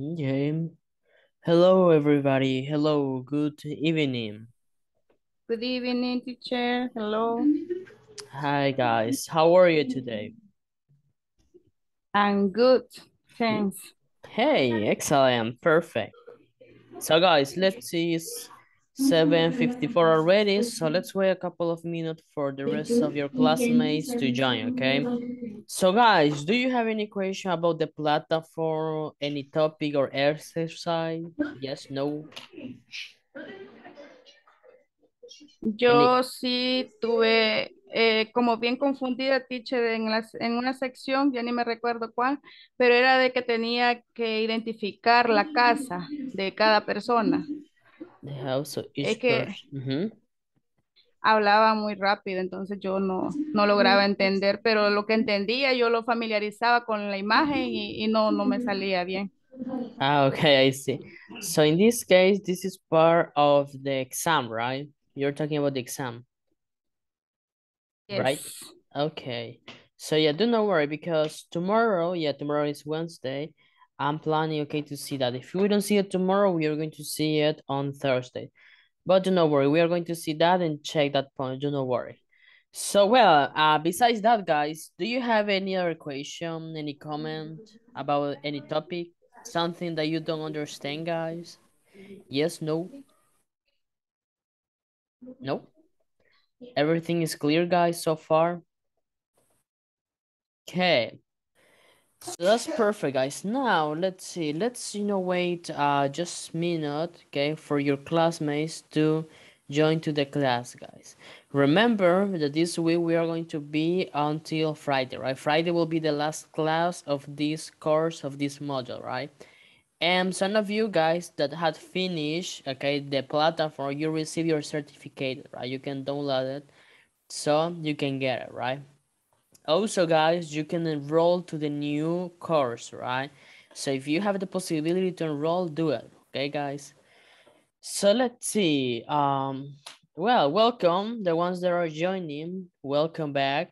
Okay. Hello, everybody. Hello, good evening. Good evening, teacher. Hello. Hi, guys. How are you today? I'm good. Thanks. Hey, excellent. Perfect. So, guys, let's see. It's 7.54 already, so let's wait a couple of minutes for the rest of your classmates to join, okay? So, guys, do you have any question about the platform, any topic or exercise? Yes, no? Yo sí tuve eh, como bien confundida, teacher, en, las, en una sección, ya ni me recuerdo cuál, pero era de que tenía que identificar la casa de cada persona. The house of Es que hablaba muy rápido, entonces yo no, no lograba entender, pero lo que entendía yo lo familiarizaba con la imagen y, y no, no me salía bien. Ah, okay, I see. So in this case, this is part of the exam, right? You're talking about the exam, right? Yes. Okay. So yeah, do not worry because tomorrow, yeah, tomorrow is Wednesday. I'm planning, okay, to see that. If we don't see it tomorrow, we are going to see it on Thursday. But do not worry, we are going to see that and check that point. Do not worry. So well, uh, besides that, guys, do you have any other question, any comment about any topic? Something that you don't understand, guys? Yes, no? No? Everything is clear, guys, so far? Okay. That's perfect, guys. Now, let's see. Let's, you know, wait uh, just minute, okay, for your classmates to join to the class, guys. Remember that this week we are going to be until Friday, right? Friday will be the last class of this course, of this module, right? And some of you guys that had finished, okay, the platform, you receive your certificate, right? You can download it so you can get it, right? Also, guys, you can enroll to the new course, right? So if you have the possibility to enroll, do it, okay, guys? So let's see. Um, well, welcome the ones that are joining. Welcome back.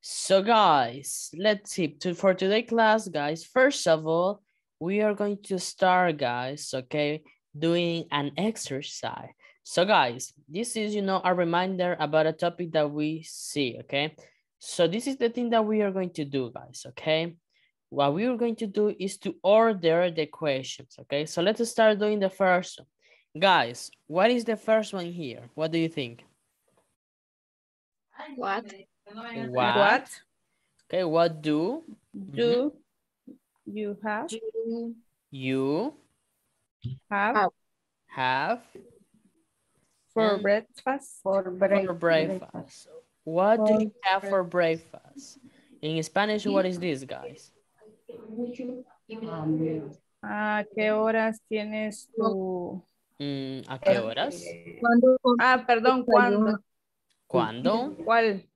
So guys, let's see. To, for today class, guys, first of all, we are going to start, guys, okay, doing an exercise. So guys, this is, you know, a reminder about a topic that we see, okay? So this is the thing that we are going to do, guys, okay? What we are going to do is to order the questions, okay? So let's start doing the first one. Guys, what is the first one here? What do you think? What? What? What Okay, what do do you have? you Have Have. have for breakfast? For break. for breakfast? What do you have for breakfast? In Spanish, what is this, guys? ¿A qué horas tienes tu...? Mm, ¿A qué horas? ¿Cuándo Ah, perdón, ¿cuándo? ¿Cuándo? ¿Cuál?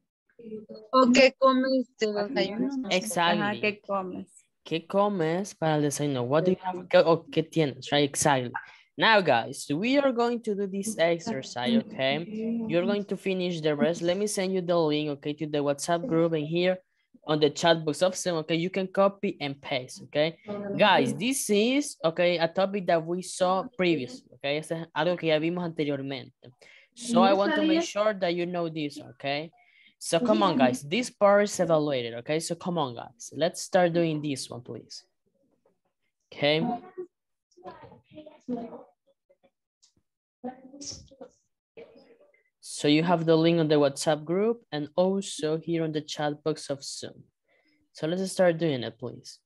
¿O qué comes de desayuno? Ajá, Exactly. ¿qué comes? ¿Qué comes para el desayuno? What do you have? ¿Qué, o qué tienes? Right, exactly. Now, guys, we are going to do this exercise, okay? You're going to finish the rest. Let me send you the link, okay, to the WhatsApp group and here on the chat box of option, okay, you can copy and paste, okay? Guys, this is, okay, a topic that we saw previously, okay? Es algo que ya vimos anteriormente. So I want to make sure that you know this, okay? So come on, guys. This part is evaluated, okay? So come on, guys. Let's start doing this one, please. Okay. So you have the link on the WhatsApp group and also here on the chat box of Zoom. So let's start doing it, please.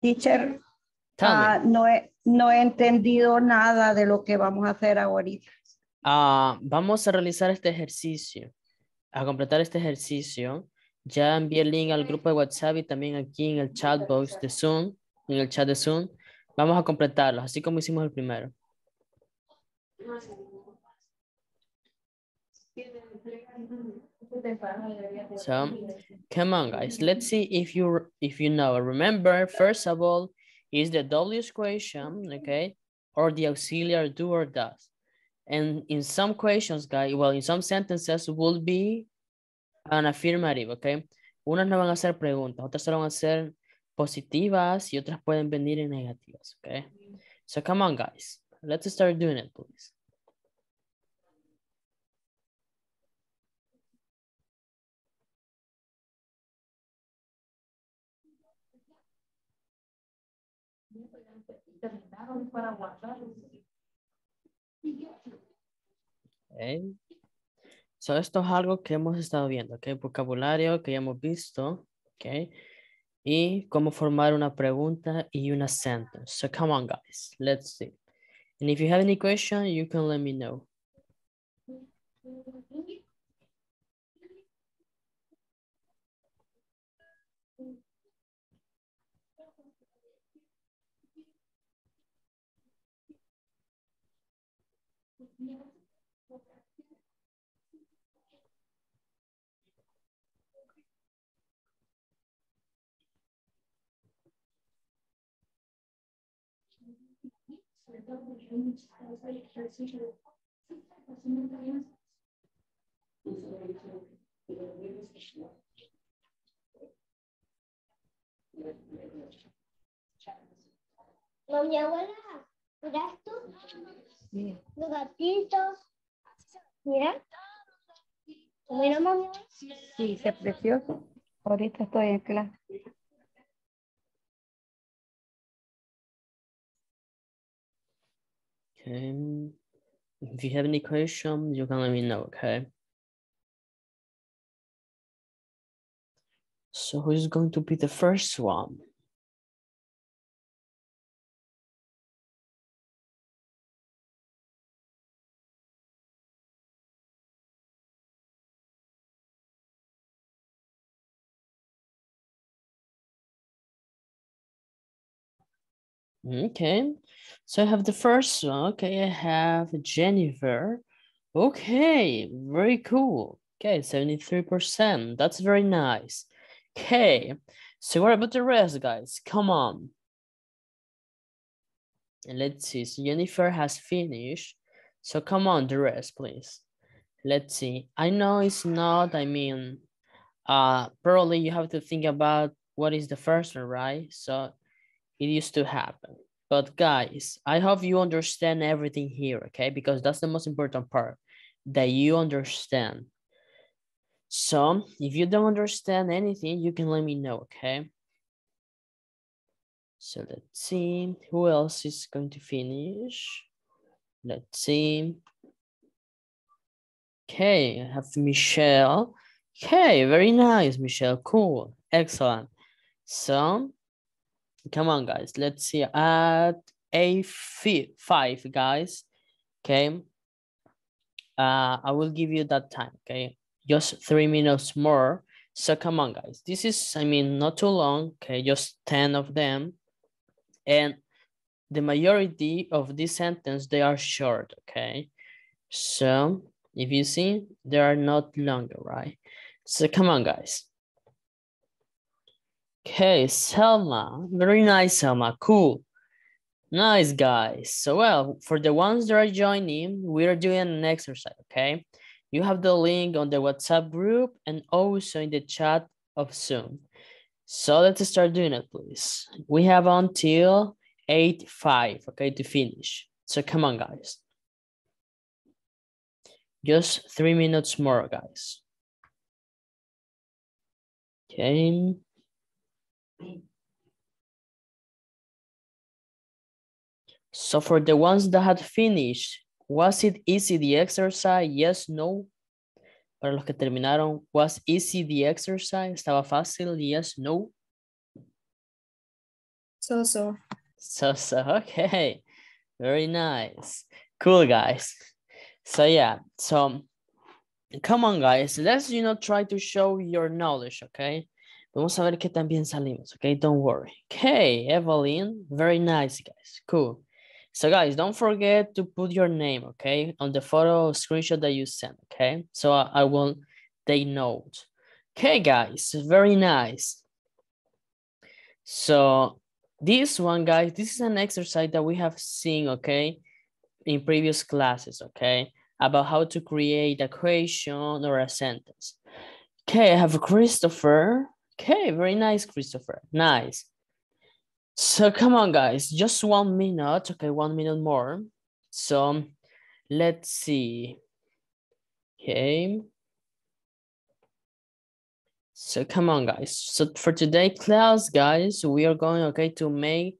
Teacher, ah, me. no, he, no he entendido nada de lo que vamos a hacer ahorita. Ah, vamos a realizar este ejercicio. A completar este ejercicio. Ya envié el link al grupo de WhatsApp y también aquí en el chat box de Zoom, en el chat de Zoom. Vamos a completarlo, así como hicimos el primero. So, come on, guys. Let's see if you if you know. Remember, first of all, is the W equation, okay, or the auxiliary do or does. And in some questions, guys, well, in some sentences will be an affirmative, okay? Unas no van a ser preguntas, otras solo van a ser positivas y otras pueden venir en negativas, okay? So come on, guys. Let's start doing it, please. Okay. So esto es algo que hemos estado viendo, ¿ok? Vocabulario que ya hemos visto, ¿ok? Y cómo formar una pregunta y una sentence. So come on, guys, let's see. And if you have any question, you can let me know. Mami, abuela, mira esto. Los gatitos. Mira. Mira, mami. Sí, qué precioso. Ahorita estoy en clase. Okay. If you have any questions, you can let me know, okay? So who's going to be the first one? Okay, so I have the first one. Okay, I have Jennifer. Okay, very cool. Okay, 73%. That's very nice. Okay, so what about the rest, guys? Come on. Let's see. So Jennifer has finished. So come on, the rest, please. Let's see. I know it's not, I mean, uh, probably you have to think about what is the first one, right? So it used to happen. But guys, I hope you understand everything here, okay? Because that's the most important part, that you understand. So if you don't understand anything, you can let me know, okay? So let's see, who else is going to finish? Let's see. Okay, I have Michelle. Okay, very nice, Michelle, cool, excellent. So come on guys. Let's see. At a five guys. Okay. Uh i will give you that time okay? Just three minutes more. So come on guys. This is i mean not too long okay? Just 10 of them. And the majority of this sentence they are short okay? So if you see they are not longer right? So come on guys Okay, Selma. Very nice, Selma. Cool. Nice, guys. So, well, for the ones that are joining, we're doing an exercise, okay? You have the link on the WhatsApp group and also in the chat of Zoom. So let's start doing it, please. We have until 8, 5, okay, to finish. So come on, guys. Just three minutes more, guys. Okay. So for the ones that had finished, was it easy the exercise? Yes, no. Para los que terminaron, was easy the exercise? ¿Estaba fácil? Yes, no. So, so. So, so, okay. Very nice. Cool, guys. So yeah, so come on, guys. Let's, you know, try to show your knowledge, okay? Vamos a ver qué tan bien salimos, okay? Don't worry. Okay, Evelyn, very nice, guys. Cool. So guys, don't forget to put your name, okay? On the photo screenshot that you sent, okay? So I, I will take note. Okay, guys, very nice. So this one, guys, this is an exercise that we have seen, okay? in previous classes, okay? About how to create a question or a sentence. Okay, I have Christopher. Okay, very nice, Christopher. Nice. So come on, guys, just one minute. Okay, one minute more. So let's see. Okay. So come on, guys. So for today class, guys, we are going, okay, to make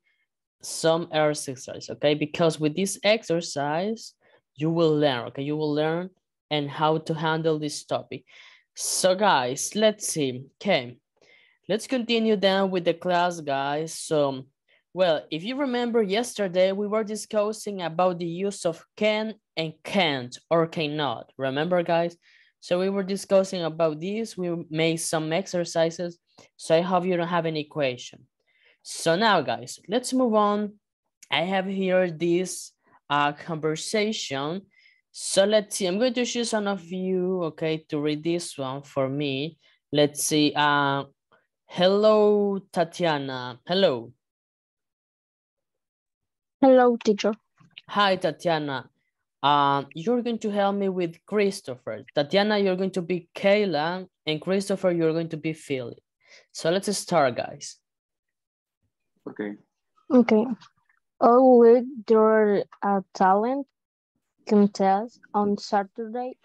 some exercise, okay? Because with this exercise, you will learn, okay? You will learn and how to handle this topic. So guys, let's see, okay. Let's continue then with the class, guys. So, well, if you remember yesterday, we were discussing about the use of can and can't or cannot. Remember, guys? So we were discussing about this. We made some exercises. So I hope you don't have any question. So now, guys, let's move on. I have here this uh, conversation. So let's see, I'm going to choose one of you, okay, to read this one for me. Let's see. Uh, hello, Tatiana. Hello. Hello, teacher. Hi, Tatiana. Um, you're going to help me with Christopher. Tatiana, you're going to be Kayla, and Christopher, you're going to be Philip. So let's start, guys. Okay. Okay. Oh, will there a talent contest on Saturday?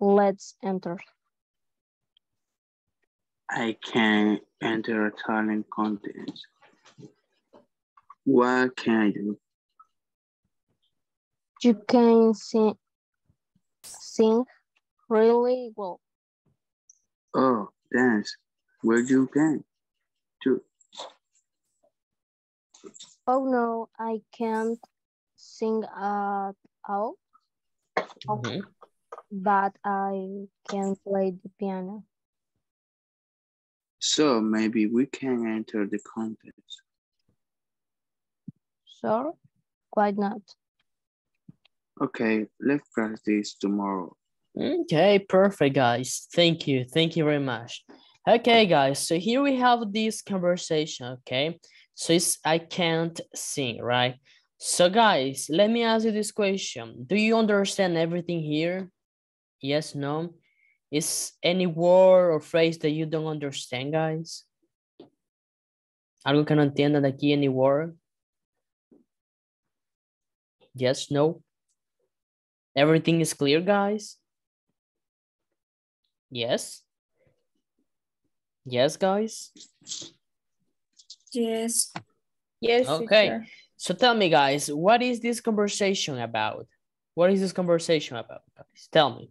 Let's enter. I can enter a talent contest. What can I do? You can sing, sing really well. Oh, dance. Where do you can? To Oh no, I can't sing at all, Mhm. but I can play the piano. So maybe we can enter the contest. Sure, why not? Okay, let's practice tomorrow. Okay, perfect, guys. Thank you. Thank you very much. Okay, guys. So here we have this conversation, okay? So it's I can't sing, right? So guys, let me ask you this question. Do you understand everything here? Yes, no? Is any word or phrase that you don't understand, guys? ¿Algo que no entiendan de aquí, any word? Yes, no? Everything is clear, guys? Yes? Yes, guys? Yes. Yes, Okay. teacher. So tell me, guys, what is this conversation about? What is this conversation about, guys? Tell me.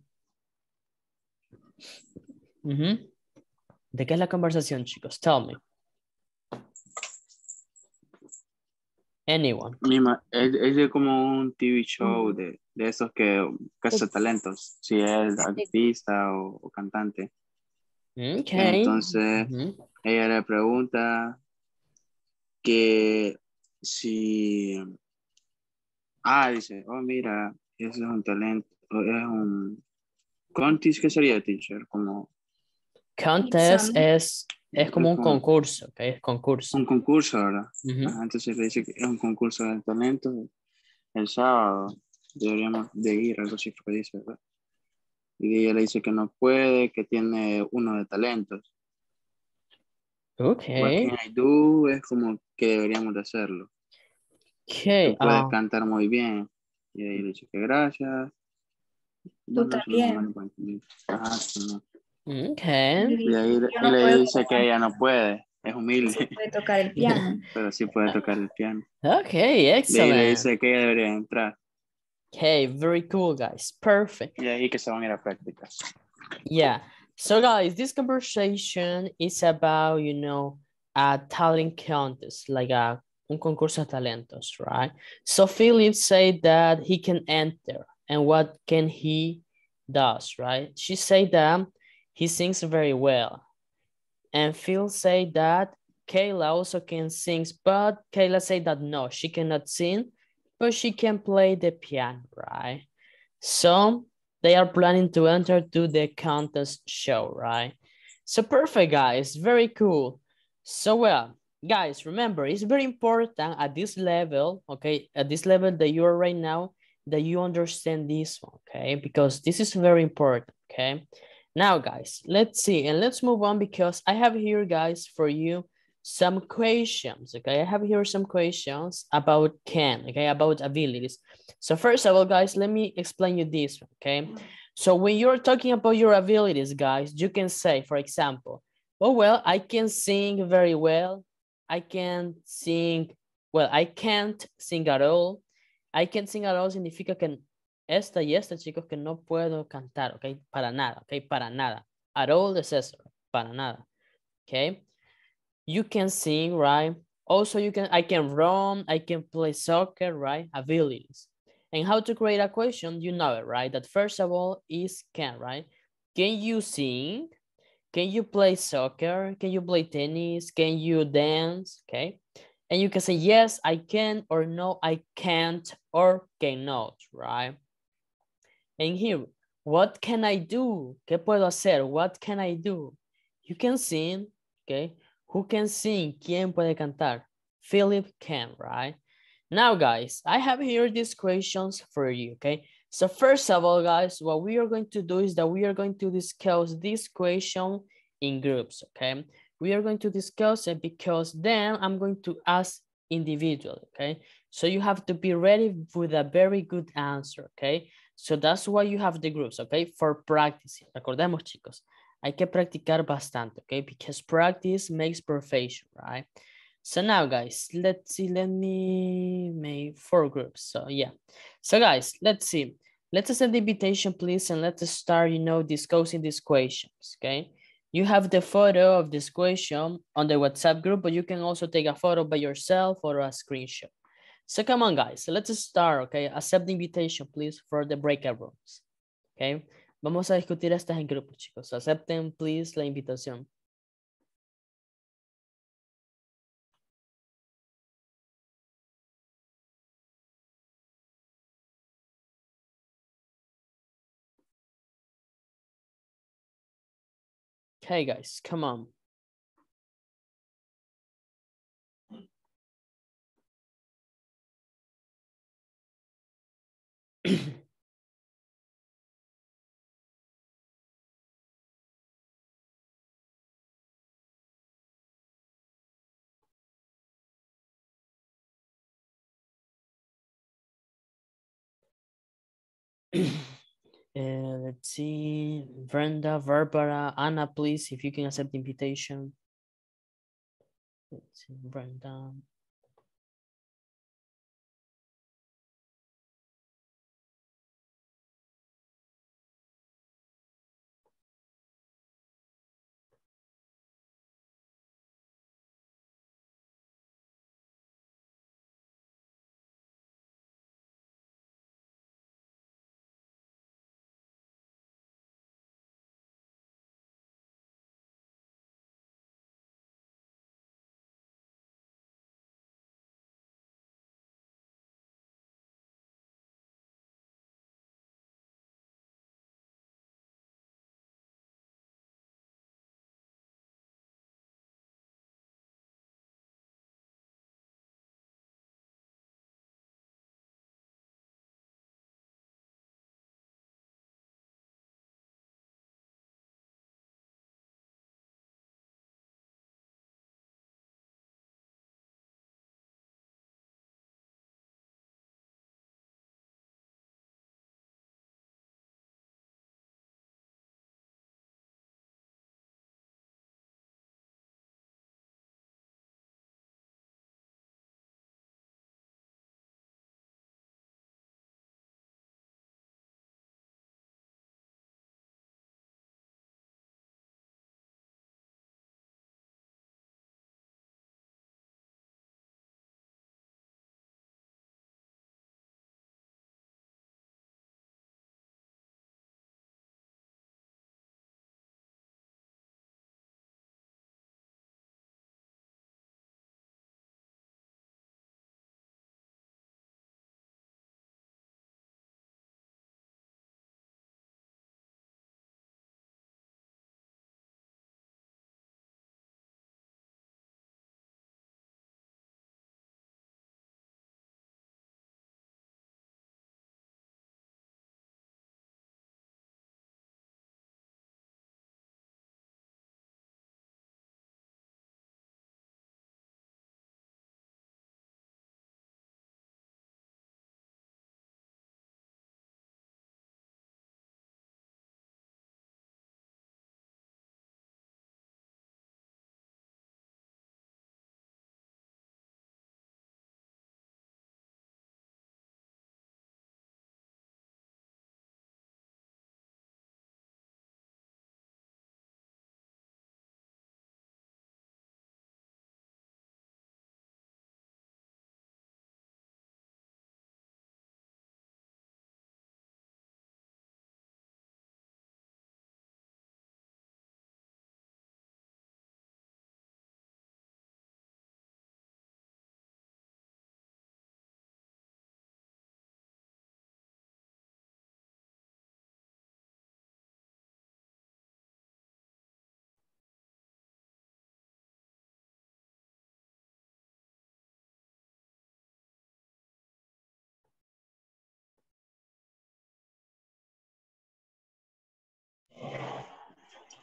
¿De qué es la conversación, chicos? Tell me. Anyone. Mima, es, es de como un TV show de, de esos que caza talentos, si es artista o, o cantante. Okay. Entonces, ella le pregunta que si, ah, dice, oh, mira, ese es un talento, es un, contest, ¿qué sería, teacher? Como Contest es, es como un concurso, ¿ok? Es concurso. un concurso, ¿verdad? Ujú. Ajá, entonces le dice que es un concurso de talentos el sábado, deberíamos de ir, algo así que dice, ¿verdad? Y ella le dice que no puede, que tiene uno de talentos. What Okay. can I do? Es como que deberíamos de hacerlo. Okay. Tú puedes ah, cantar muy bien. Y ella le dice que gracias. También. no entender. Ajá. Okay. Y ahí le- y le puedo dice que ella no puede, es Sí humilde, puede tocar el piano. pero sí puede tocar el piano. Okay, Y le dice que ella debería entrar. Okay, very cool, guys. Perfect. Y ahí que se van a ir a práctica. Yeah. So guys, this conversation is about, you know, a talent contest, like a un concurso de talentos, right? So Philip said that he can enter and what can he does, right? She said that he sings very well. And Phil said that Kayla also can sing, but Kayla said that no, she cannot sing, but she can play the piano, right? So they are planning to enter to the contest show, right? So perfect, guys. Very cool. So well, guys, remember, it's very important at this level, okay, at this level that you are right now, that you understand this okay, because this is very important, okay. Now, guys, let's see, and let's move on because I have here, guys, for you some questions, okay? I have here some questions about can, okay, about abilities. So first of all, guys, let me explain you this, okay? So when you're talking about your abilities, guys, you can say, for example, oh, well, I can sing very well. I can sing, well, I can't sing at all. I can't sing at all significa que esta y esta, chicos, que no puedo cantar, ok? Para nada, ok? Para nada. At all es eso, para nada, ok? You can sing, right? Also, you can, I can run, I can play soccer, right? Abilities. And how to create a question, you know it, right? That first of all is can, right? Can you sing? Can you play soccer? Can you play tennis? Can you dance? Okay. And you can say, yes, I can, or no, I can't, or cannot, right? And here, what can I do? ¿Qué puedo hacer? What can I do? You can sing, okay? Who can sing? ¿Quién puede cantar? Philip can, right? Now, guys, I have here these questions for you, okay? So first of all, guys, what we are going to do is that we are going to discuss this question in groups, okay? We are going to discuss it because then I'm going to ask individually, okay? So you have to be ready with a very good answer, okay? So that's why you have the groups, okay? For practicing. Recordemos, chicos, hay que practicar bastante, okay? Because practice makes perfection, right? So now, guys, let's see. Let me make four groups. So yeah. So guys, let's see. Let's send the invitation, please, and let's start, you know, discussing these questions, okay? You have the photo of this question on the WhatsApp group, but you can also take a photo by yourself or a screenshot. So come on, guys. So let's start, okay? Accept the invitation, please, for the breakout rooms, okay? Vamos a discutir estas en grupo, chicos. Acepten, please, la invitación. Okay, guys, come on. Uh, let's see, Brenda, Barbara, Anna, please, if you can accept the invitation. Let's see, Brenda.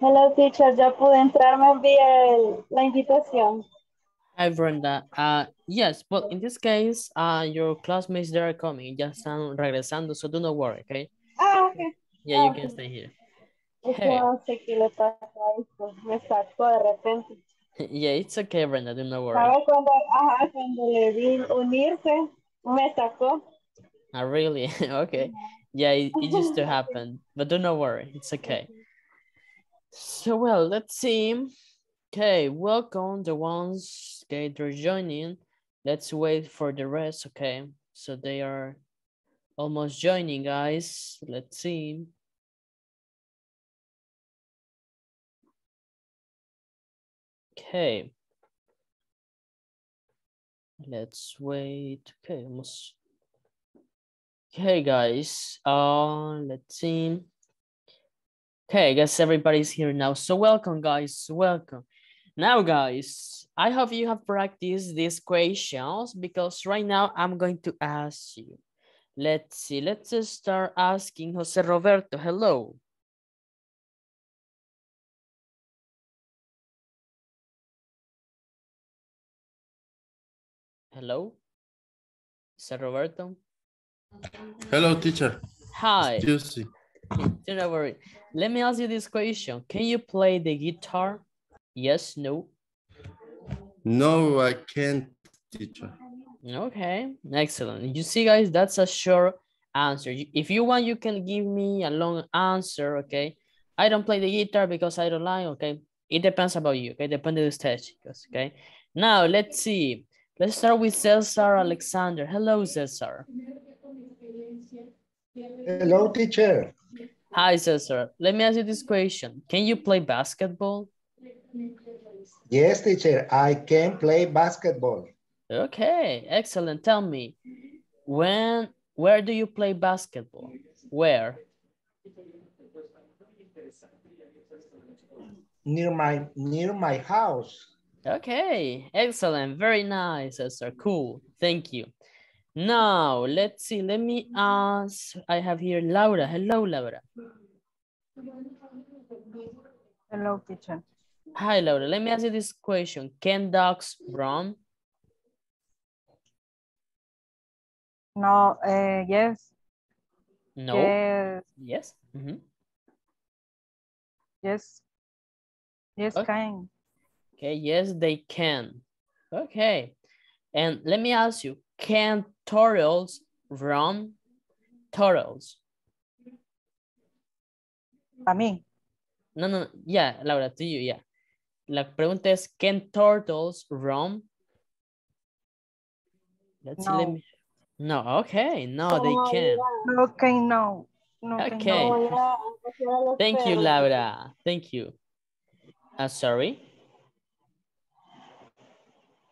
Hello, teacher. Ya pude entrar, me el- la invitación. Hi, Brenda. Uh, yes, but in this case, uh, your classmates, they are coming. Ya están regresando, so do not worry, okay? Ah, ok. Yeah, you Ah, can stay here. Hey. no sé qué le pasa a esto. Me sacó de repente. Yeah, it's okay, Brenda, do not worry. ¿Sabes cuando, ajá, cuando le vi unirse, me sacó? Ah, really? okay. Yeah, it, it used to happen, but do not worry, it's okay. So, well, let's see. Okay, welcome the ones, okay, they're joining. Let's wait for the rest, okay? So they are almost joining, guys. Let's see. Okay. Let's wait. Okay, almost. Okay, guys. Uh, let's see. Okay, I guess everybody's here now. So welcome, guys. Welcome. Now, guys, I hope you have practiced these questions because right now I'm going to ask you. Let's see. Let's start asking Jose Roberto. Hello. Hello. Jose Roberto. Hello, teacher. Hi. Juicy. Do not worry. Let me ask you this question. Can you play the guitar? Yes, no. No, I can't, teacher. Okay, excellent. You see, guys, that's a short answer. If you want, you can give me a long answer, okay? I don't play the guitar because I don't like, okay? It depends about you, okay? Depende de usted, chicos, okay? Now, let's see. Let's start with Cesar Alexander. Hello, Cesar. Hello, teacher. Hi, Cesar. Let me ask you this question. Can you play basketball? Yes, teacher, I can play basketball. Okay, excellent. Tell me, when, where do you play basketball? Where? Near my near my house. Okay, excellent. Very nice, Cesar. Cool. Thank you. Now, let's see. Let me ask. I have here Laura. Hello, Laura. Hello, teacher. Hi, Laura. Let me ask you this question. Can dogs run? No, uh, yes, No. yes, Yes. Mhm. yes, yes, Okay. kind. Okay, yes, they can. Okay. And let me ask you, can turtles run? Turtles. Para mí, No, no, no. Yeah, Laura, to you, yeah. La pregunta es, can turtles run? Let's see, let No. me. No, okay, no, they can. no, que no, no, Okay. no. Thank you, Laura. Thank you. Uh, sorry.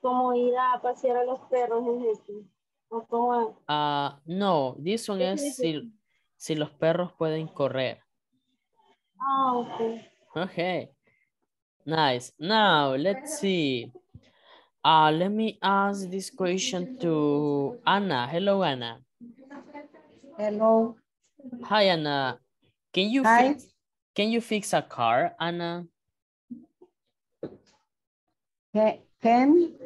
Como ir a pasear a los perros es eso. O como, Uh, no, this one es si, si los perros pueden correr. ah, ok. Okay. Nice. Now, let's see. Uh, let me ask this question to Anna. Hello, Anna. Hello. Hi, Anna. Can you Hi. fix can you fix a car, Anna? Can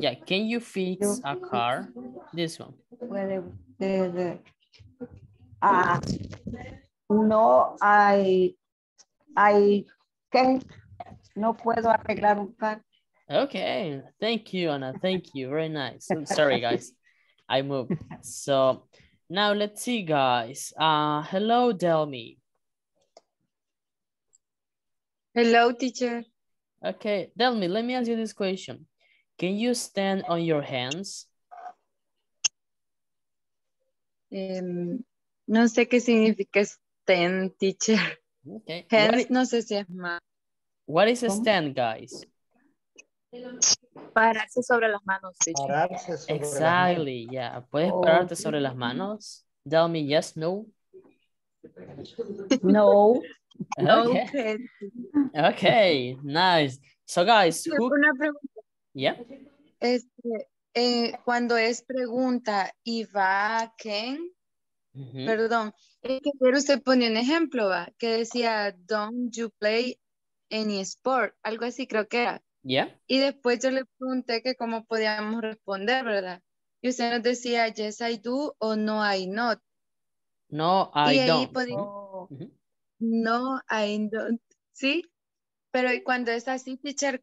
Yeah, can you fix a car? This one. puede usted, ah, no, I, I can't, no puedo arreglar un carro. Okay, thank you, Anna. Thank you. Very nice. I'm Sorry, guys. I moved. So now let's see, guys. Uh, hello, Delmi. Hello, teacher. Okay, Delmi, let me ask you this question. Can you stand on your hands? Em, no sé qué significa stand, teacher. Okay. What Hands, is, no sé si es más. what is a stand, guys? Pararse sobre las manos, teacher. Pararse sobre las manos. Exactly, yeah. ¿Puedes Oh. pararte sobre las manos? Delmi, yes, no? No, Okay, okay, nice. So guys, who, Una pregunta. Yeah? Este, eh, cuando es pregunta y va Ken, Ujú. Perdón. Es que ayer usted pone un ejemplo, ¿va? Que decía, don't you play any sport. Algo así creo que era. Yeah. Y después yo le pregunté que cómo podíamos responder, ¿verdad? Y usted nos decía, yes, I do o no, I not. No, y I ahí don't. no, I don't. ¿Sí? Pero cuando es así, teacher,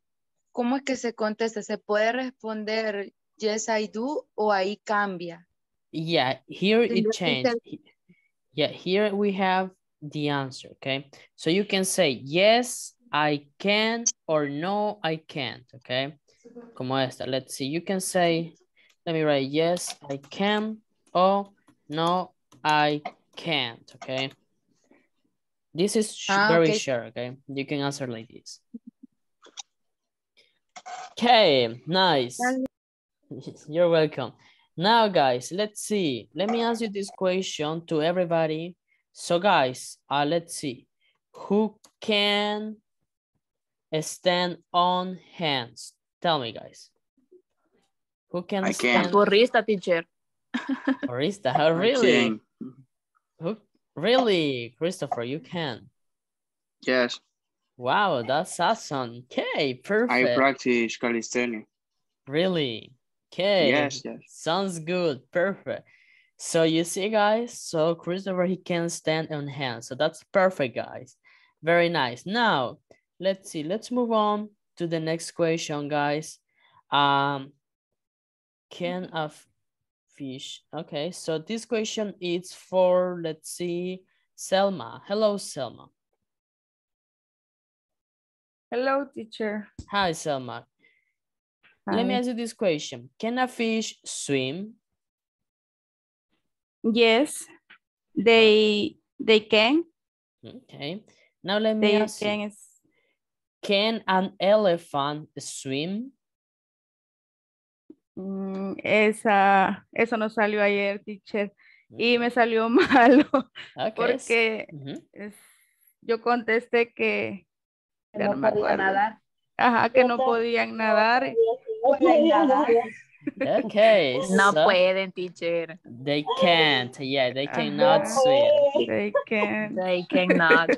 ¿cómo es que se contesta? ¿Se puede responder yes, I do o ahí cambia? Yeah, here it changed. Yeah, here we have the answer, okay? So you can say, yes, I can, or no, I can't, okay? Como esta, let's see, you can say, let me write, yes, I can, or no, I can't, okay? This is Ah, very okay. short, okay? You can answer like this. Okay, nice. You're welcome. Now, guys, let's see. Let me ask you this question to everybody. So, guys, uh, let's see. Who can stand on hands? Tell me, guys. Who can I stand? can. Porrista, teacher. Porrista, oh, really? Who, really, Christopher, you can. Yes, Wow, that's awesome. Okay, perfect. I practice calisthenics. Really? Okay. Yes, yes. Sounds good. Perfect. So you see, guys, so Christopher, he can stand on hands. So that's perfect, guys. Very nice. Now, let's see. Let's move on to the next question, guys. Um, can a fish? Okay, so this question is for, let's see, Selma. Hello, Selma. Hello, teacher. Hi, Selma. Let me ask you this question. Can a fish swim? Yes, they they can. Okay. Now let me They ask you, can. is- can an elephant swim? Mm, esa, eso no salió ayer, teacher. Y me salió malo Okay. porque es- yo contesté que Que ya no no me acuerdo. nadar. Ajá, que no podían nadar. Pueden nadar. Okay. No so pueden, teacher. They can't. Yeah, they cannot Ajá. swim. They can. They cannot.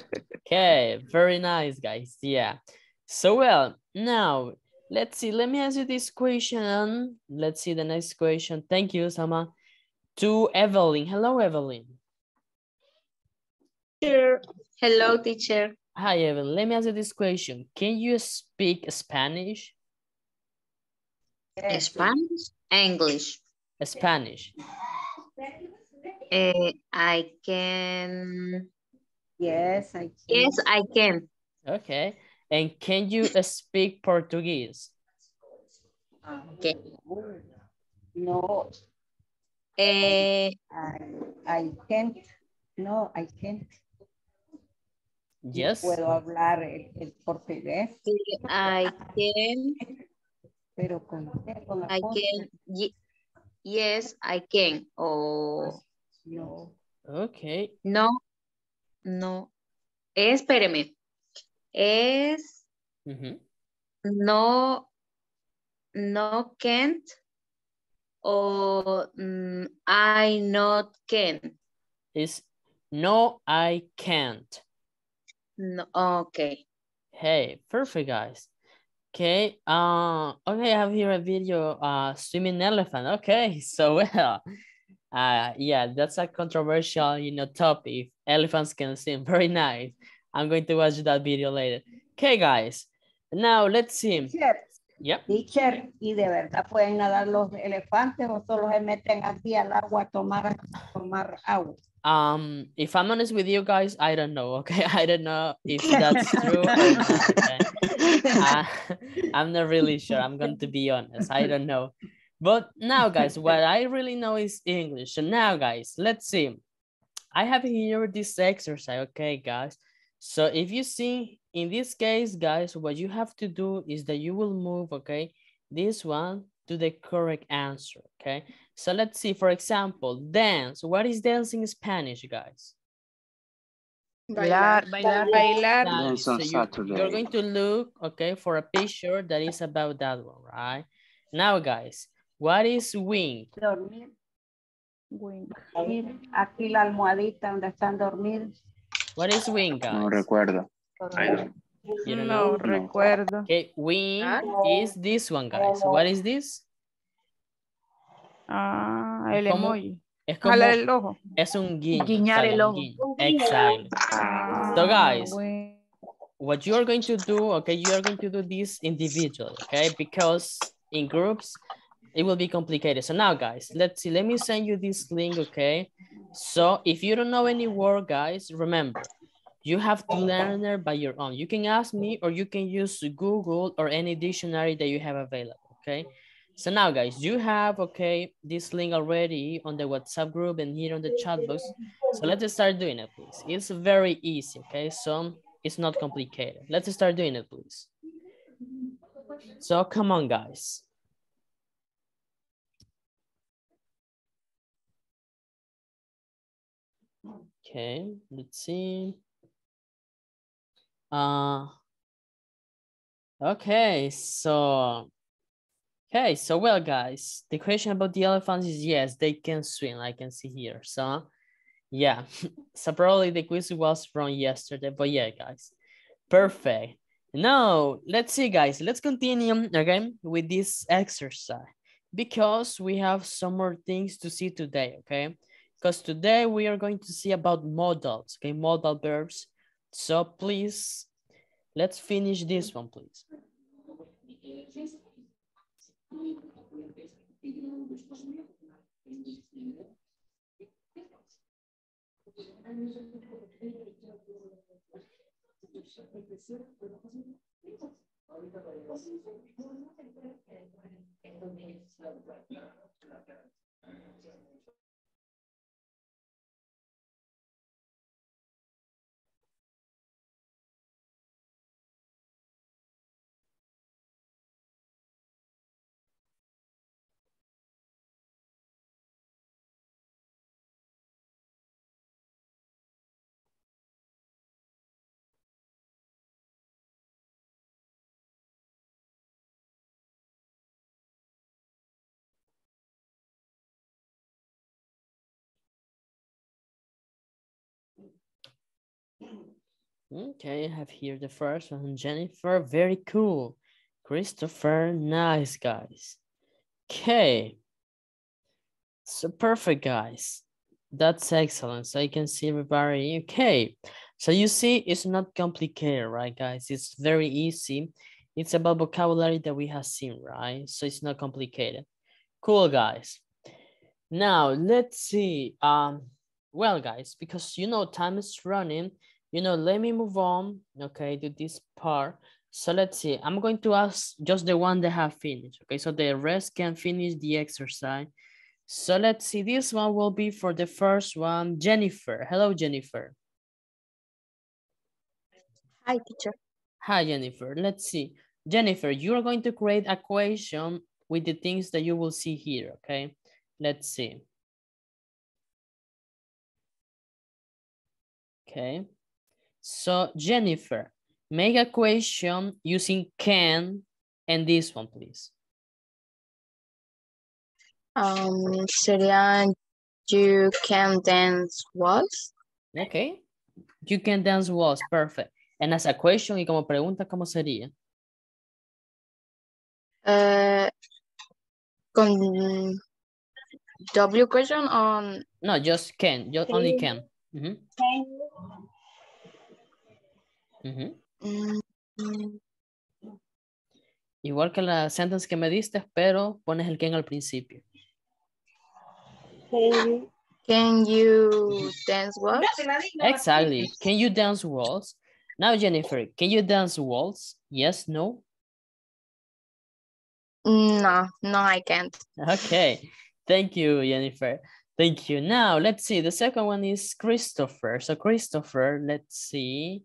Okay. Very nice, guys. Yeah. So well, now let's see. Let me ask you this question. Let's see the next question. Thank you, Selma. To Evelyn. Hello, Evelyn. Sure. Hello, teacher. Hi, Evelyn. Let me ask you this question. Can you speak Spanish? Spanish, English. Spanish. Eh, I can. Yes, I can. Yes, I can. Okay. And can you speak Portuguese? Okay. No, Eh, I, I can't. No, I can't. Yes. Puedo hablar el, el portugués, I can. pero con, con I can. ye- Yes, I can. O No. Okay. no, no. Espéreme. Es Ujú. no, no can't. O mm, I not can. Is no, I can't. No, okay. Hey, perfect, guys. Okay. Uh, okay, I have here a video. Uh, swimming elephant. Okay, so well. Uh, yeah, that's a controversial, you know, topic. Elephants can swim, very nice. I'm going to watch that video later. Okay, guys. Now let's see. Teacher, Yep. teacher, ¿y de verdad pueden nadar los elefantes o solo se meten aquí al agua a tomar, a tomar agua? Um, if I'm honest with you guys, I don't know. Okay, I don't know if that's true. Okay? Uh, I'm not really sure. I'm going to be honest. I don't know. But now, guys, what I really know is English. So now, guys, let's see. I have here this exercise. Okay, guys. So if you see in this case, guys, what you have to do is that you will move. Okay, this one to the correct answer. Okay. So let's see, for example, dance. What is dance in Spanish, guys? Bailar, bailar. Bailar. Nice. Dance on So you, you're going to look, okay, for a picture that is about that one, right? Now, guys, what is wing? Dormir. Wing. Aquí la almohadita donde están dormidos. What is wing, guys? No recuerdo. I don't. You don't No know? recuerdo. Okay, wing is this one, guys. What is this? Ah, el como- emoji. Es como, Jalar el ojo. es un guiño. Guiñar ¿sabe? el Un ojo. guiño. Exactly. So guys, wing. what you are going to do, okay, you are going to do this individually, okay? Because in groups, it will be complicated. So now guys, let's see, let me send you this link, okay? So if you don't know any word, guys, remember, you have to learn it by your own. You can ask me or you can use Google or any dictionary that you have available, okay? So now guys, you have, okay, this link already on the WhatsApp group and here on the chat box. So let's start doing it, please. It's very easy, okay? So it's not complicated. Let's start doing it, please. So come on, guys. Okay, let's see. Uh, okay, so, okay, so well, guys, the question about the elephants is yes, they can swim, I can see here. So, yeah, so probably the quiz was from yesterday, but yeah, guys, perfect. Now, let's see, guys, let's continue again with this exercise because we have some more things to see today, okay? Because today we are going to see about modals, okay, modal verbs. So please, let's finish this one, please. Ahorita Okay, I have here the first one, Jennifer, very cool. Christopher, nice guys. Okay. So perfect, guys. That's excellent. So I can see everybody. Okay. So you see, it's not complicated, right, guys? It's very easy. It's about vocabulary that we have seen, right? So it's not complicated. Cool, guys. Now, let's see. Um, well, guys, because you know time is running, you know, let me move on, okay, to this part. So let's see, I'm going to ask just the one that have finished, okay? So the rest can finish the exercise. So let's see, this one will be for the first one, Jennifer. Hello, Jennifer. Hi, teacher. Hi, Jennifer. Let's see. Jennifer, you're going to create a question with the things that you will see here, okay? Let's see. Okay. So Jennifer, make a question using can and this one, please. Um, serían you can dance waltz. Okay. You can dance waltz, perfect. And as a question y como pregunta, ¿cómo sería? Uh, con W question on No, just can, just only can. Ujú, ujú. mm, Igual que la sentence que me diste, pero pones el can al principio. can you dance waltz? Exactly. Can you dance waltz? Now, Jennifer, can you dance waltz? Yes, no? No, no, I can't. Okay. Thank you, Jennifer. Thank you. Now, let's see. The second one is Christopher. So, Christopher, let's see.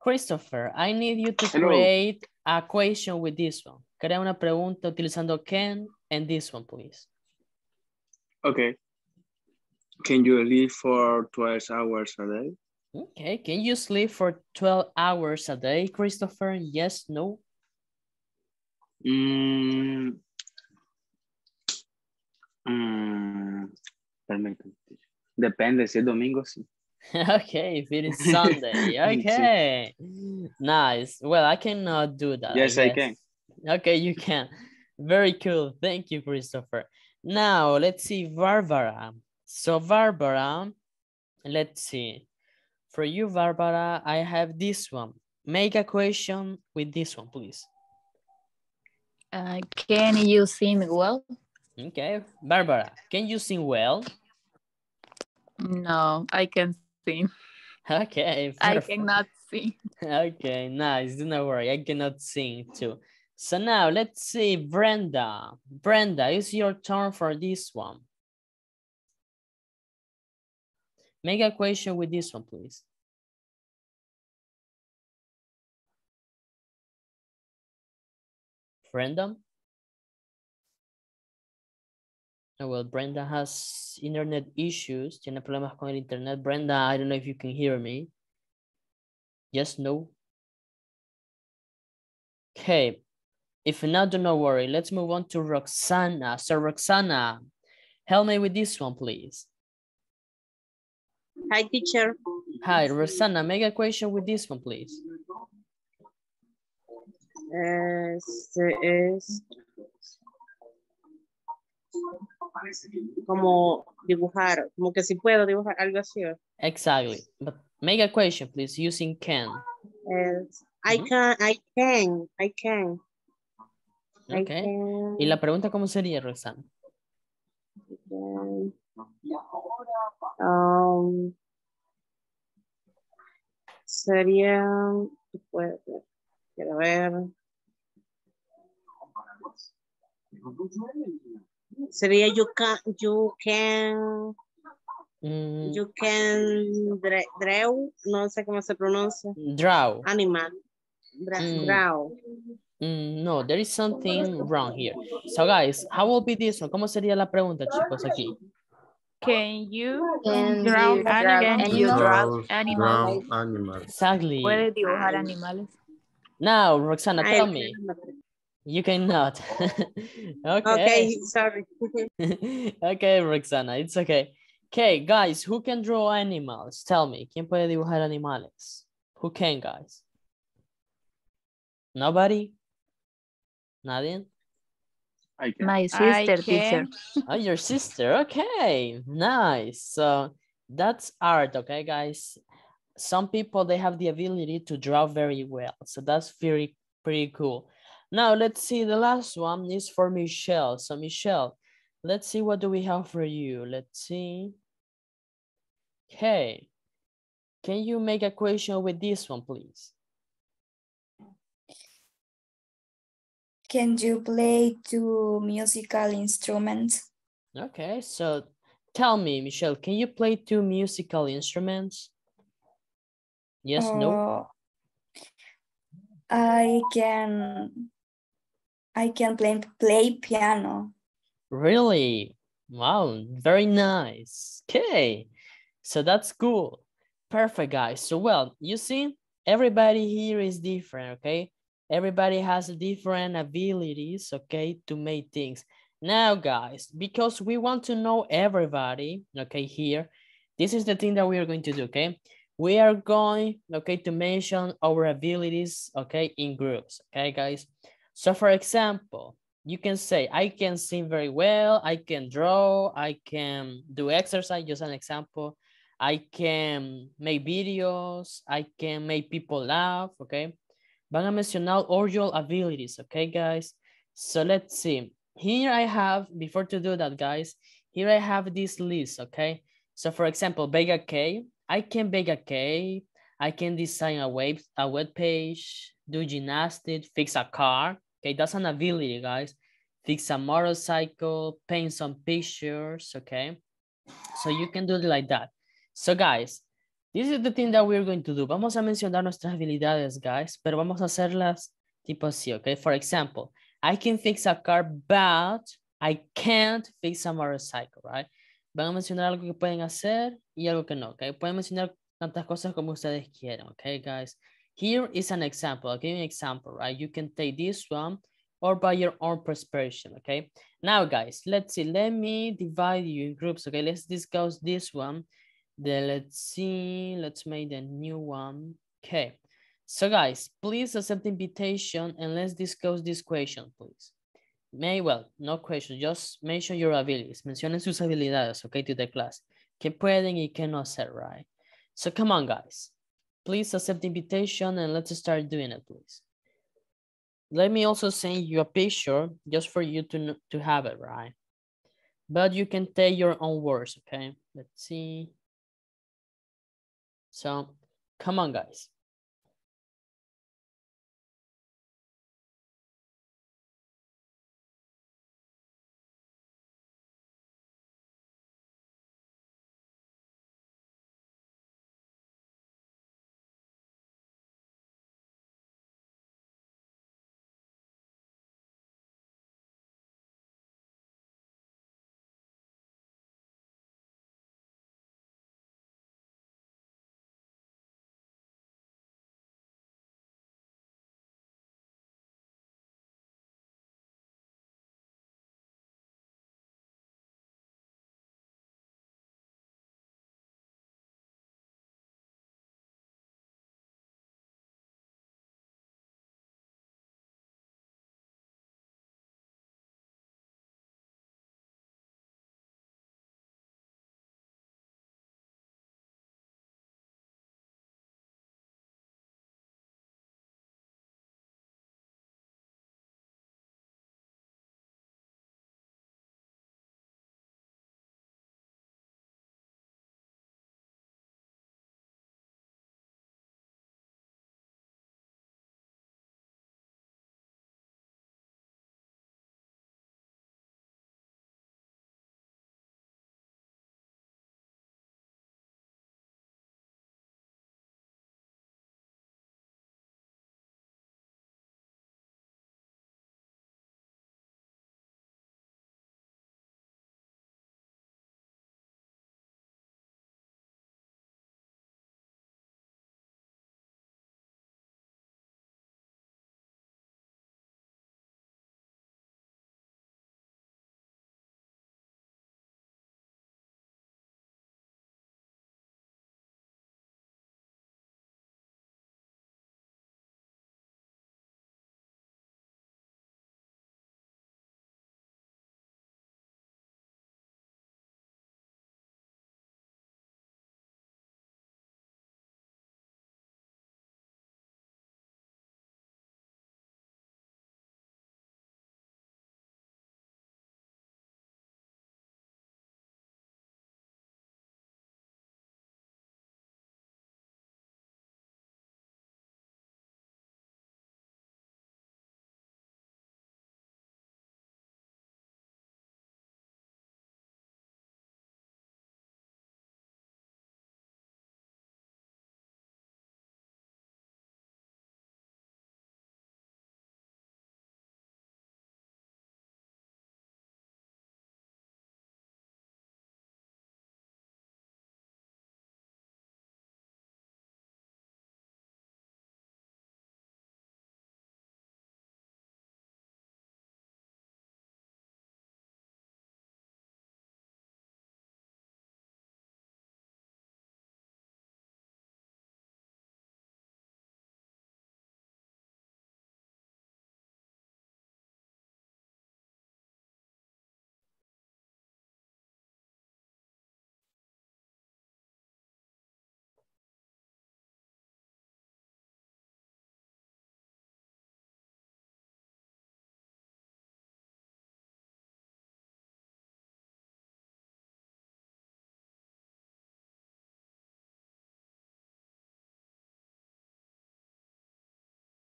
Christopher, I need you to Hello. create a question with this one. Crea una pregunta utilizando can and this one, please. Okay. Can you live for 12 hours a day? Okay. Can you sleep for 12 hours a day, Christopher? Yes, no? Mm, mm. Depende, si es domingo, sí. okay, if it is Sunday. Okay. Nice. Well, I cannot do that. Yes, I guess. can. Okay, you can. Very cool. Thank you, Christopher. Now, let's see, Barbara. So, Barbara, let's see. For you, Barbara, I have this one. Make a question with this one, please. Uh, can you sing well? Okay. Barbara, can you sing well? No, I can Okay. I cannot sing. Okay, nice. Do not worry. I cannot sing too. So now let's see, Brenda. Brenda, it's your turn for this one. Make a question with this one, please. Brenda? Uh, well, Brenda has internet issues. Tiene problemas con el internet. Brenda, I don't know if you can hear me. Yes, no? Okay. If not, do not worry. Let's move on to Roxana. So Roxana, help me with this one, please. Hi, teacher. Hi, Roxana, make a question with this one, please. Eh, este es como dibujar, como que si puedo dibujar algo así. Exactly. But make a question, please, using can. Es, I can, I can, I can. I Okay. can, Y la pregunta, ¿cómo sería, Roxana? Um, sería, puede ser, quiero ver. Sería you can, you can, Mm, you can dra- draw, no sé cómo se pronuncia. draw. Animal. Dra- Mm. Draw. Mm, no, there is something wrong here. So guys, how will be this one? ¿Cómo sería la pregunta, chicos, aquí? Can you Can draw you animals? you draw. Exactly. ¿Puedes dibujar animales? Now, Roxana, tell me. You cannot. okay. Okay, sorry. okay, Roxana, it's okay. Okay, guys, who can draw animals? Tell me, ¿quién puede dibujar animales? Who can, guys? Nobody? Nadie? I can. My sister, teacher. can. Oh, your sister. Okay, nice. So that's art, okay, guys? Some people, they have the ability to draw very well. So that's very, pretty cool. Now, let's see. The last one is for Michelle. So Michelle, let's see what do we have for you. Let's see. Okay. Can you make a question with this one, please? Can you play two musical instruments? Okay, so tell me, Michelle, can you play two musical instruments? Yes, no? Uh, I can I can play play piano. Really? Wow, very nice. Okay, so that's cool. Perfect, guys. So, well, you see, everybody here is different, okay? Everybody has different abilities, okay, to make things. Now, guys, because we want to know everybody, okay, here, this is the thing that we are going to do, okay? We are going, okay, to mention our abilities, okay, in groups, okay, guys? So, for example, you can say, I can sing very well, I can draw, I can do exercise, just an example. I can make videos, I can make people laugh, okay? Van a mencionar all your abilities, okay, guys? So let's see. Here I have, before to do that, guys, here I have this list, okay? So for example, bake a cake. I can bake a cake. I can design a web, a web page, do gymnastics, fix a car. Okay, that's an ability, guys. Fix a motorcycle, paint some pictures, okay? So you can do it like that. So guys, this is the thing that we're going to do. Vamos a mencionar nuestras habilidades, guys, pero vamos a hacerlas tipo así, okay? For example, I can fix a car, but I can't fix a motorcycle, right? Van a mencionar algo que pueden hacer y algo que no, okay? Pueden mencionar tantas cosas como ustedes quieran, okay, guys? Here is an example. I'll give you an example, right? You can take this one. or by your own perspiration, okay? Now, guys, let's see. Let me divide you in groups, okay? Let's discuss this one. Then let's see. Let's make a new one. Okay. So, guys, please accept invitation and let's discuss this question, please. May, well, no question, just mention your abilities. Mencionen sus habilidades, okay, to the class. Que pueden y que no hacer, right? So, come on, guys. Please accept the invitation and let's start doing it, please. Let me also send you a picture just for you to, to have it, right? But you can take your own words, okay? Let's see. So, come on, guys.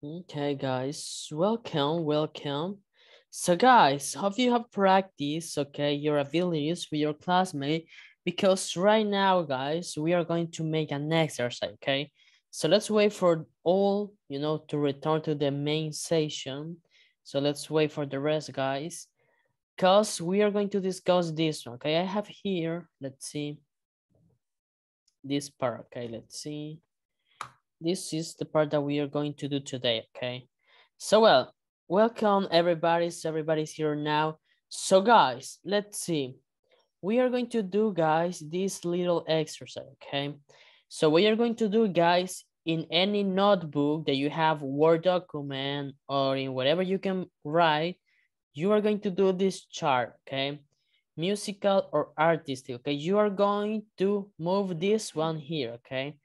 Okay, guys, welcome, welcome. So guys, hope you have practiced, okay, your abilities with your classmate because right now, guys, we are going to make an exercise, okay? So let's wait for all, you know, to return to the main session. So let's wait for the rest, guys, because we are going to discuss this one, okay? I have here, let's see, this part, okay, let's see this is the part that we are going to do today, okay? So, well, welcome everybody. So everybody's here now. So guys, let's see. We are going to do, guys, this little exercise, okay? So what you're going to do, guys, in any notebook that you have Word document or in whatever you can write, you are going to do this chart, okay? Musical or artistic, okay? You are going to move this one here, okay?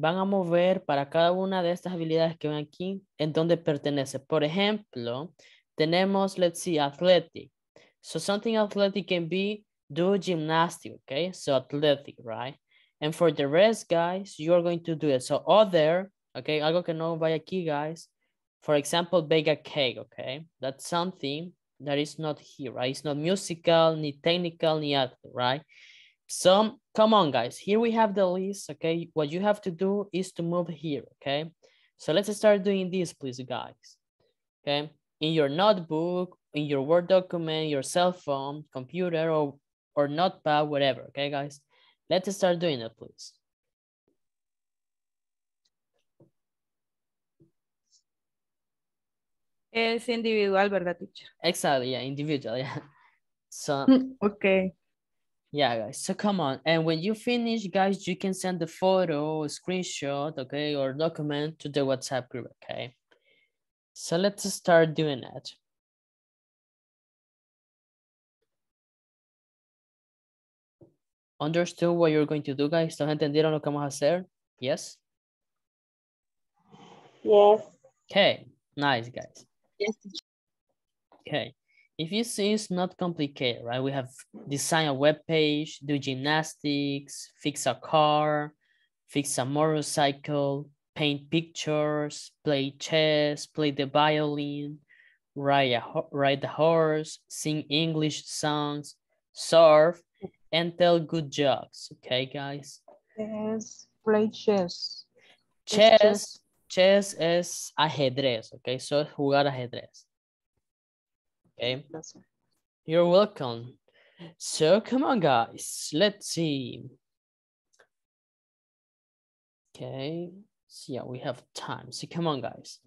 Van a mover para cada una de estas habilidades que ven aquí en donde pertenece. Por ejemplo, tenemos, let's see, athletic. So something athletic can be do gymnastic, okay? So athletic, right? And for the rest, guys, you're going to do it. So other, okay, algo que no vaya aquí, guys. For example, bake a cake, okay? That's something that is not here, right? It's not musical, ni technical, ni art, right? So come on, guys. Here we have the list, okay? What you have to do is to move here, okay? So let's start doing this, please, guys. Okay? In your notebook, in your Word document, your cell phone, computer, or, or notepad, whatever, okay, guys? Let's start doing it, please. Es individual, ¿verdad, teacher? Exactly, yeah, individual, yeah. So, mm, Okay. Yeah, guys, so come on. And when you finish, guys, you can send the photo, screenshot, okay, or document to the WhatsApp group, okay? So let's start doing it. Understood what you're going to do, guys? ¿Todos entendieron lo que vamos a hacer? Yes? Yes. Okay, nice, guys. Yes. Okay, if you see it's not complicated, right? We have design a web page, do gymnastics, fix a car, fix a motorcycle, paint pictures, play chess, play the violin, ride, a, ride the horse, sing English songs, surf, and tell good jokes. Okay, guys? Yes. Play chess. Es Chess, chess es ajedrez, okay? So es jugar ajedrez. Okay, you're welcome. So come on, guys, let's see. Okay, so yeah, we have time. So come on, guys.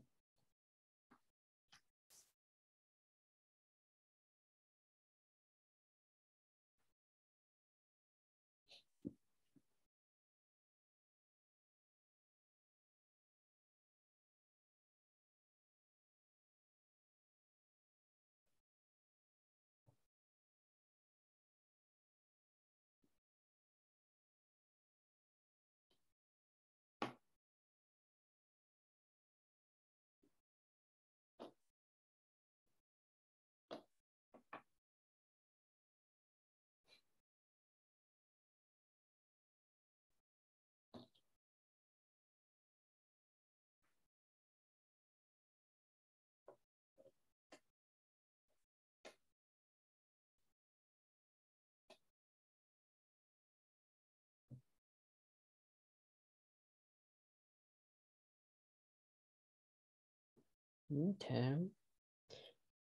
Okay.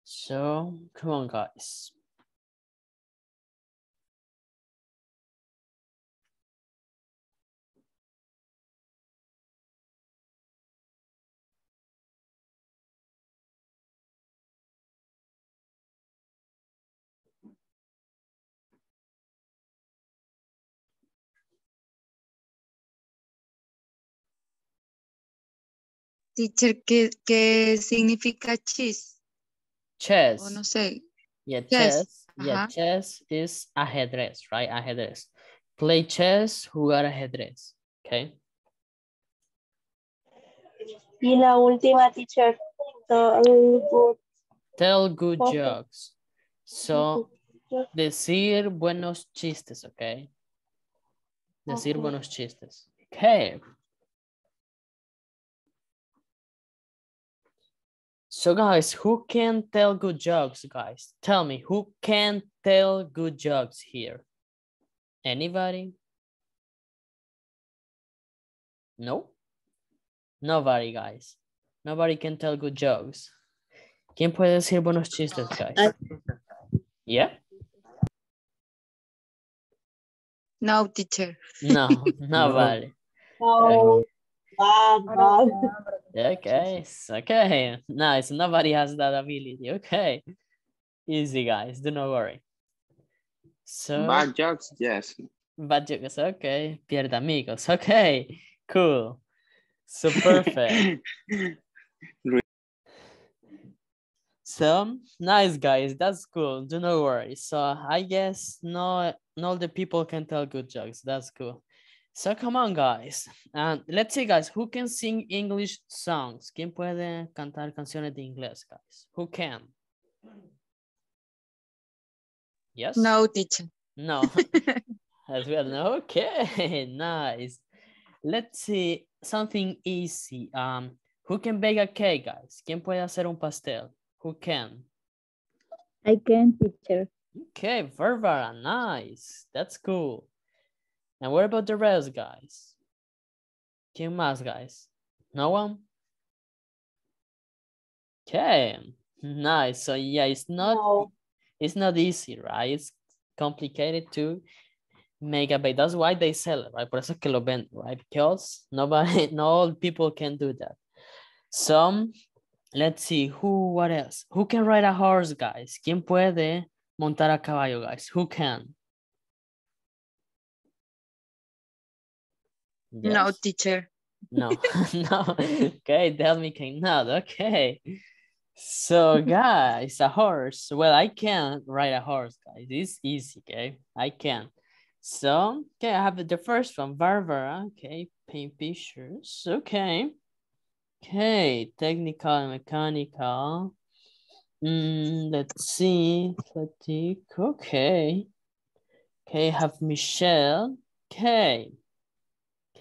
So come on, guys. Teacher, ¿qué, qué significa cheese? Chess. O no sé. Yeah, Chess, chess. Yeah, ajá. chess is ajedrez, right? Ajedrez. Play chess, jugar ajedrez. Okay. Y la última, teacher. Good. Tell good Okay. jokes. So, decir buenos chistes, okay? Decir buenos chistes. Okay. So guys, who can tell good jokes, guys? Tell me, who can tell good jokes here? Anybody? No? Nobody, guys. Nobody can tell good jokes. ¿Quién puede decir buenos chistes, guys? Yeah? No, teacher. No, nobody. No. Bad, bad. Eh, Okay, okay, nice. Nobody has that ability. Okay, easy, guys. Do not worry. So, Bad jokes, yes. bad jokes. Okay, pierde amigos. Okay, cool. So perfect. So nice, guys. That's cool. Do not worry. So I guess no, not all the people can tell good jokes. That's cool. So come on, guys. And let's see, guys, who can sing English songs? ¿Quién puede cantar canciones de inglés, guys? Who can? Yes? No, teacher. No. As well. No. Okay. Nice. Let's see something easy. Um, who can bake a cake, guys? ¿Quién puede hacer un pastel? Who can? I can, teacher. Okay, Barbara, nice. That's cool. And what about the rest, guys? ¿Quién más, guys? No one? Okay, nice. So yeah, it's not it's not easy, right? It's complicated to make a bake. That's why they sell it, right? Por eso es que lo venden, right? Because nobody, not all people can do that. Some, let's see, who, what else? Who can ride a horse, guys? ¿Quién puede montar a caballo, guys? Who can? No, teacher. No, no. Okay, tell me cannot. Okay. So guys, a horse. Well, I can't ride a horse, guys. It's easy, okay? I can. So, okay, I have the first one, Barbara. Okay, paint pictures. Okay. Okay, technical and mechanical. Mm, let's see. Fatigue. Okay. Okay, I have Michelle. Okay.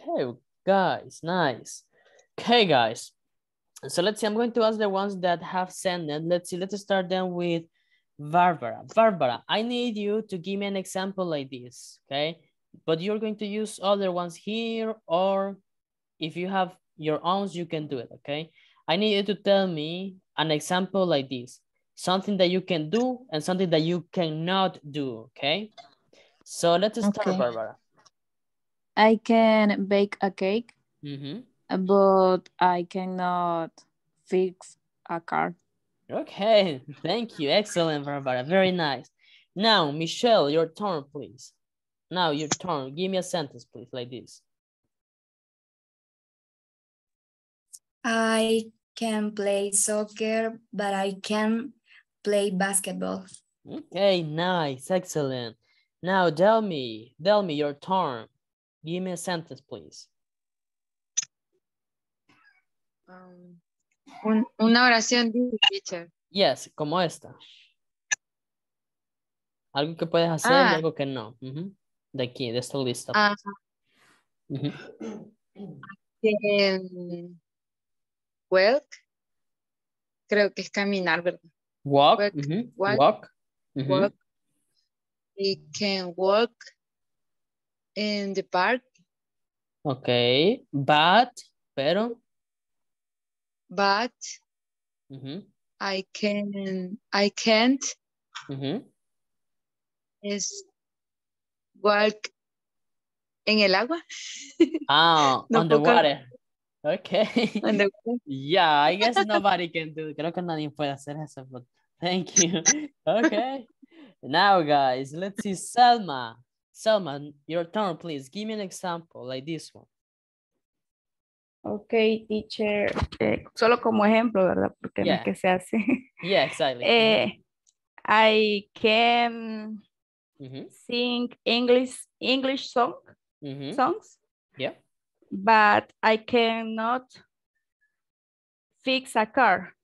Okay, guys, nice. Okay, guys. So let's see, I'm going to ask the ones that have sent it. Let's see, let's start then with Barbara. Barbara, I need you to give me an example like this, okay? But you're going to use other ones here, or if you have your own, you can do it, okay? I need you to tell me an example like this. Something that you can do and something that you cannot do, okay? So let's start, Okay. Barbara. I can bake a cake, Mhm. but I cannot fix a car. Okay, thank you. Excellent, Barbara. Very nice. Now, Michelle, your turn, please. Now, your turn. Give me a sentence, please, like this. I can play soccer, but I can play basketball. Okay, nice. Excellent. Now, tell me, tell me your turn. Give me a sentence, please. Um, un- una oración, teacher. Yes, como esta. Algo que puedes hacer y Ah. algo que no. De aquí, de esta lista. Ah, walk. Creo que es caminar, ¿verdad? Walk. Walk, walk, Walk. Walk. We can walk in the park, Ok. But, pero. but I can, I can't ujú. is walk en el agua. Ah, No on the water. Okay. On the water. yeah, I guess nobody can do. Creo que nadie puede hacer eso, but thank you. Okay. Now, guys, let's see Selma. Selma, your turn, please. Give me an example like this one. Ok, teacher. eh, solo como ejemplo, ¿verdad? Porque no Yeah. es que se hace. Yeah, exactly. Eh, I can Mhm, sing English English song mhm. songs, Yeah. but I cannot fix a car.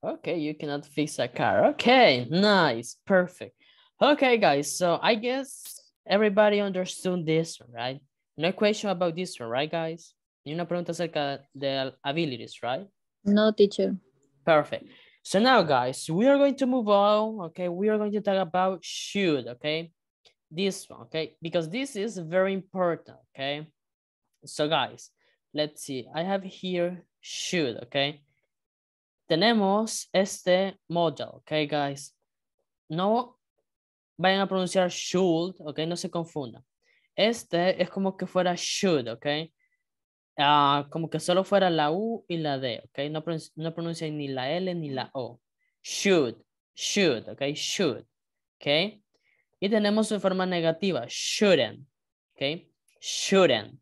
Okay, you cannot fix a car. Okay, nice, perfect. Okay, guys, so I guess everybody understood this, right? No question about this one, right, guys? Ni una pregunta acerca de abilities, right? No, teacher. Perfect. So now, guys, we are going to move on, okay? We are going to talk about should, okay? This one, okay? Because this is very important, okay? So, guys, let's see. I have here should, okay? Tenemos este modal, okay, guys? No vayan a pronunciar should, okay? No se confundan. Este es como que fuera should, okay? ah, como que solo fuera la U y la D, ¿ok? No, no pronuncian ni la L ni la O. Should, should, ¿ok? Should, ¿ok? Y tenemos su forma negativa, shouldn't, ¿ok? Shouldn't.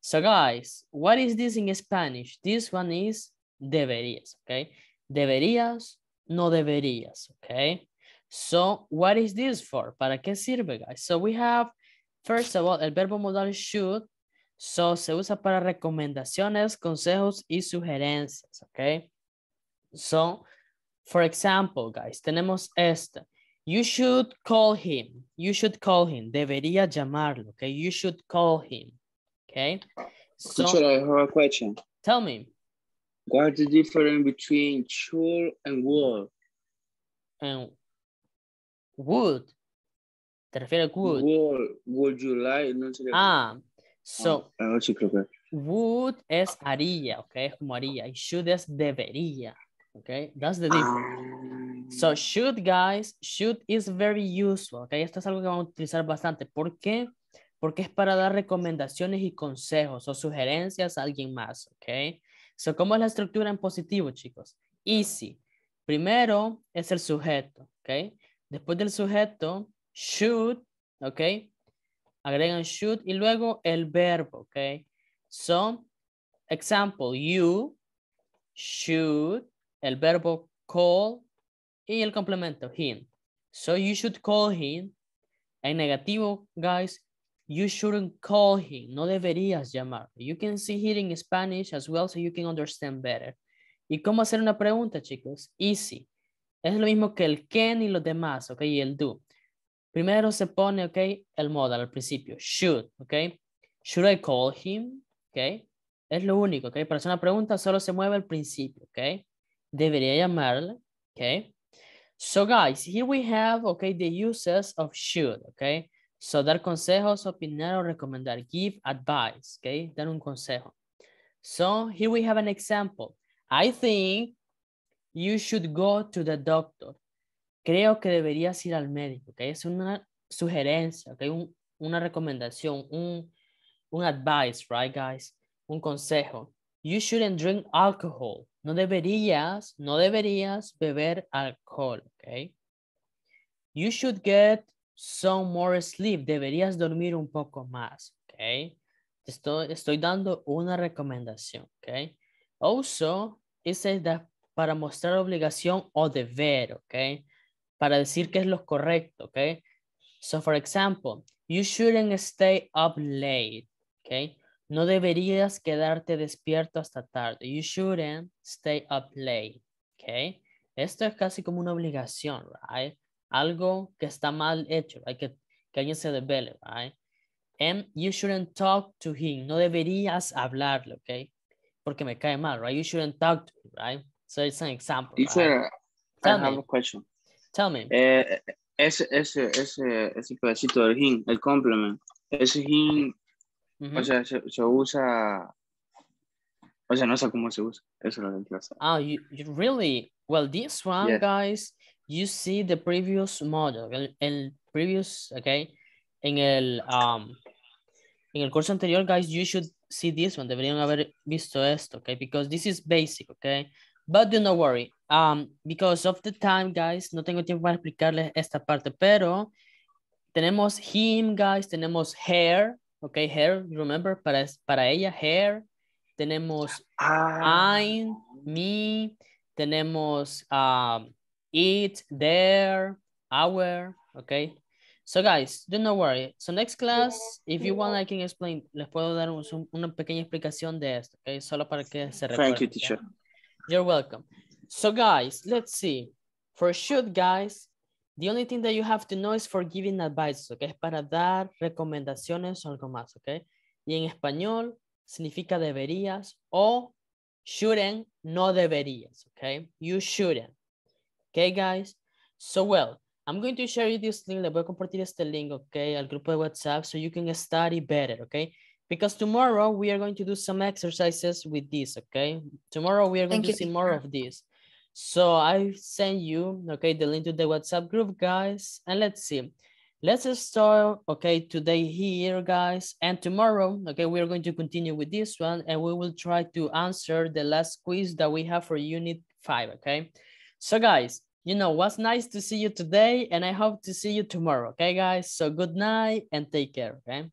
So guys, what is this in Spanish? This one is deberías, ¿ok? Deberías, no deberías, ¿ok? So, what is this for? ¿Para qué sirve, guys? So, we have, first of all, el verbo modal should. So, se usa para recomendaciones, consejos y sugerencias, ¿ok? So, for example, guys, tenemos este. You should call him. You should call him. Debería llamarlo, okay? You should call him, okay? So, Teacher, I have a question. tell me. What's the difference between should and would? And would. ¿Te refieres a would? Would, would you like? No qué. Ah, so Ah, sí, creo que. would es haría, ok, es como haría, y should es debería, ok, that's the difference. So should, guys, should is very useful, ok, esto es algo que vamos a utilizar bastante. ¿Por qué? Porque es para dar recomendaciones y consejos o sugerencias a alguien más, ok. So, ¿cómo es la estructura en positivo, chicos? Easy. Primero es el sujeto, ok. Después del sujeto, should, ok. Agregan should y luego el verbo, ok. So, example, you should, el verbo call y el complemento, him. So, you should call him. En negativo, guys, you shouldn't call him. No deberías llamar. You can see here in Spanish as well so you can understand better. ¿Y cómo hacer una pregunta, chicos? Easy. Es lo mismo que el can y los demás, ok, y el do. Primero se pone, ok, el modal al principio, should, ok. Should I call him? Ok. Es lo único, ok. Para hacer una pregunta solo se mueve al principio, ok. Debería llamarle, ok. So guys, here we have, okay, the uses of should, okay. So dar consejos, opinar o recomendar. Give advice, okay. Dar un consejo. So here we have an example. I think you should go to the doctor. Creo que deberías ir al médico, okay. Es una sugerencia, okay. Un- una recomendación, un, un advice, right, guys? Un consejo. You shouldn't drink alcohol. No deberías, no deberías beber alcohol, okay? You should get some more sleep. Deberías dormir un poco más? Te Estoy, estoy dando una recomendación, okay? Also, it says that para mostrar obligación o deber, okay? Para decir que es lo correcto, okay? So, for example, you shouldn't stay up late, okay? No deberías quedarte despierto hasta tarde. You shouldn't stay up late, okay? Esto es casi como una obligación, right? Algo que está mal hecho, right? que, que alguien se debele, right? And you shouldn't talk to him. No deberías hablarle, okay? Porque me cae mal, right? You shouldn't talk to him, right? So it's an example, right? Teacher, I Tell have me. a question. Tell me. Eh, ese, ese, ese, ese pedacito del him, el complement, ese him, Ujú. o sea, se, se usa, o sea, no sé cómo se usa, eso es lo que. Oh, you, you really? Well, this one, Yeah. guys, you see the previous model, el, el previous, okay? En el, um, en el curso anterior, guys, you should see this one. Deberían haber visto esto, okay? Because this is basic, okay? But do not worry. Um, because of the time, guys, no tengo tiempo para explicarles esta parte, pero tenemos him, guys, tenemos hair, okay? Hair, remember, para, para ella, hair. Tenemos I'm, me, tenemos um, it, there, our, okay? So guys, do not worry. So next class, if you want, I can explain. Les puedo dar un- un- una pequeña explicación de esto, okay? Solo para que se recuerden. Thank you, ¿ok? teacher. You're welcome. So guys, let's see. For should, guys, the only thing that you have to know is for giving advice, okay? Es para dar recomendaciones o algo más, okay? Y en español significa deberías o shouldn't, no deberías, okay? You shouldn't. Okay, guys? So, well, I'm going to share you this link. Le voy a compartir este link, okay, al grupo de WhatsApp so you can study better, okay? Because tomorrow we are going to do some exercises with this, okay? Tomorrow we are going Thank to you, see more of this. So I send you, okay, the link to the WhatsApp group, guys. And let's see. let's start, okay, today here, guys. And tomorrow, okay, we're going to continue with this one and we will try to answer the last quiz that we have for unit five, okay? So guys, you know, was nice to see you today and I hope to see you tomorrow, okay, guys? So good night and take care, okay?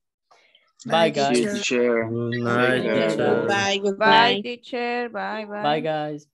Bye, guys. Teacher. Good night, Good teacher. Bye, Bye, goodbye. teacher. Bye, bye. Bye, guys.